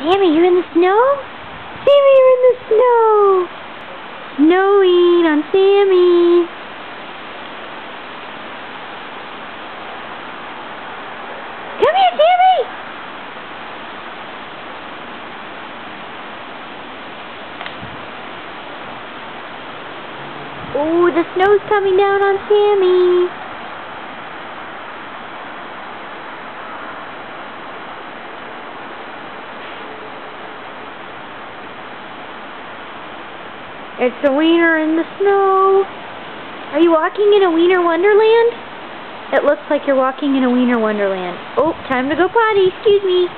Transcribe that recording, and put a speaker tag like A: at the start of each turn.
A: Sammi, you're in the snow? Sammi, you're in the snow! Snowing on Sammi! Come here, Sammi! Oh, the snow's coming down on Sammi! It's a wiener in the snow. Are you walking in a wiener wonderland? It looks like you're walking in a wiener wonderland. Oh, time to go potty. Excuse me.